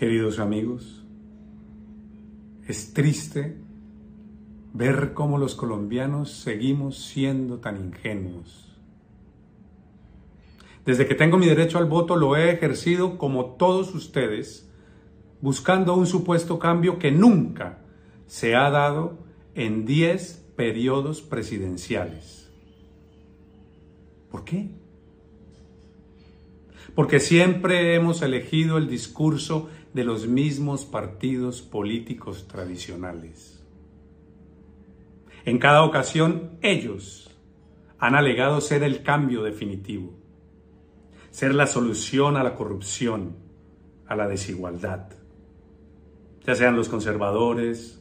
Queridos amigos, es triste ver cómo los colombianos seguimos siendo tan ingenuos. Desde que tengo mi derecho al voto lo he ejercido como todos ustedes, buscando un supuesto cambio que nunca se ha dado en 10 periodos presidenciales. ¿Por qué? Porque siempre hemos elegido el discurso de los mismos partidos políticos tradicionales. En cada ocasión ellos han alegado ser el cambio definitivo, ser la solución a la corrupción, a la desigualdad, ya sean los conservadores,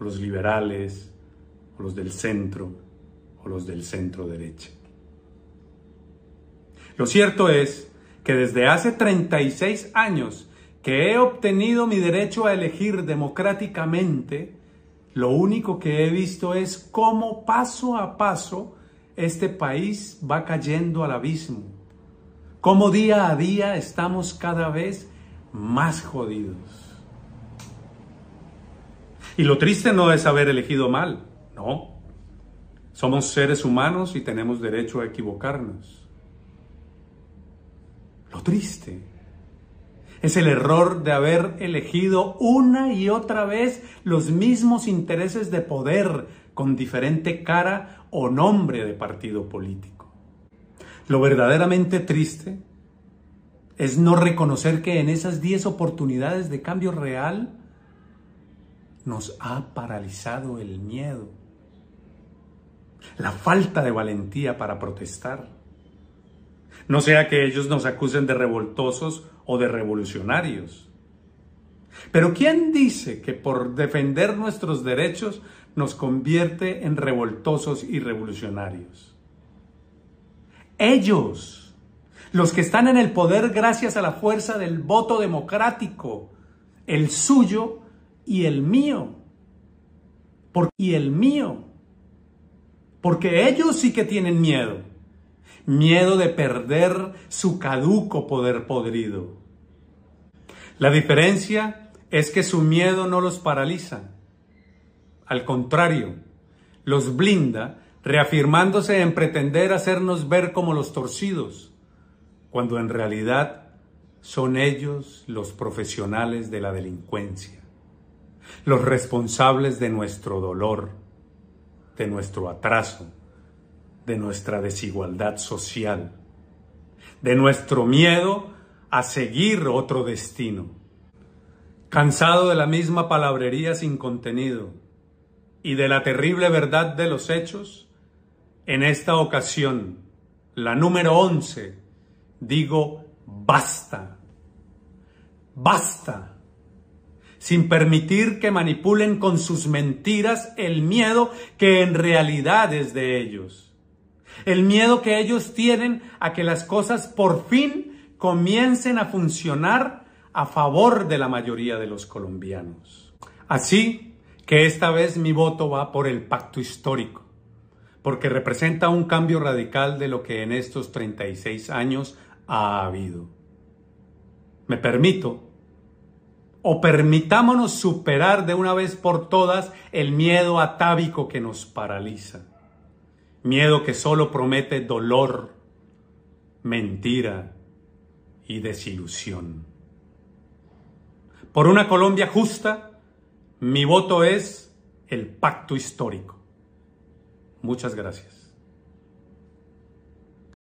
los liberales, o los del centro, o los del centro derecha. Lo cierto es que desde hace 36 años que he obtenido mi derecho a elegir democráticamente, lo único que he visto es cómo paso a paso este país va cayendo al abismo, cómo día a día estamos cada vez más jodidos. Y lo triste no es haber elegido mal, no. Somos seres humanos y tenemos derecho a equivocarnos. Lo triste es el error de haber elegido una y otra vez los mismos intereses de poder con diferente cara o nombre de partido político. Lo verdaderamente triste es no reconocer que en esas 10 oportunidades de cambio real nos ha paralizado el miedo, la falta de valentía para protestar. No sea que ellos nos acusen de revoltosos o de revolucionarios. Pero ¿quién dice que por defender nuestros derechos nos convierte en revoltosos y revolucionarios? Ellos, los que están en el poder gracias a la fuerza del voto democrático, el suyo y el mío. y el mío. Porque ellos sí que tienen miedo miedo de perder su caduco poder podrido. La diferencia es que su miedo no los paraliza. Al contrario, los blinda reafirmándose en pretender hacernos ver como los torcidos, cuando en realidad son ellos los profesionales de la delincuencia, los responsables de nuestro dolor, de nuestro atraso, de nuestra desigualdad social, de nuestro miedo a seguir otro destino. Cansado de la misma palabrería sin contenido y de la terrible verdad de los hechos, en esta ocasión, la número 11, digo basta. Basta sin permitir que manipulen con sus mentiras el miedo que en realidad es de ellos el miedo que ellos tienen a que las cosas por fin comiencen a funcionar a favor de la mayoría de los colombianos. Así que esta vez mi voto va por el pacto histórico, porque representa un cambio radical de lo que en estos 36 años ha habido. Me permito o permitámonos superar de una vez por todas el miedo atávico que nos paraliza miedo que solo promete dolor, mentira y desilusión. Por una Colombia justa, mi voto es el pacto histórico. Muchas gracias.